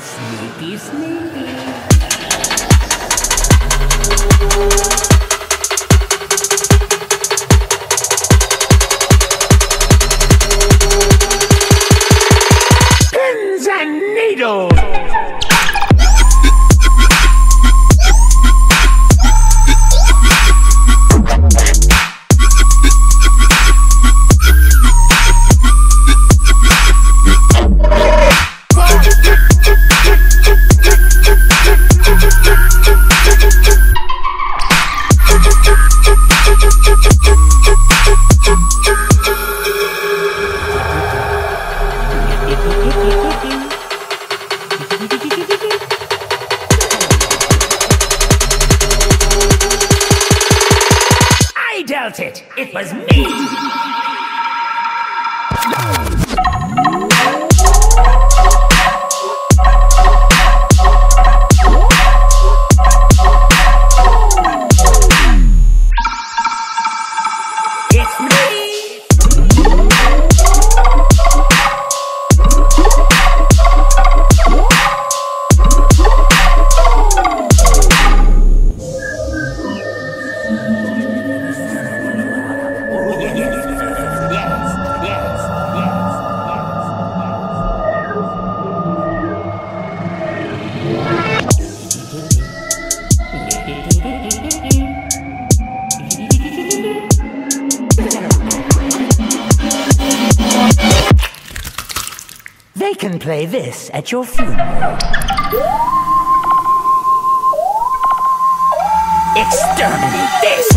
Snoopy, Snoopy. Pins and needles! I dealt it! It was me! It's me! They can play this at your funeral. Exterminate this!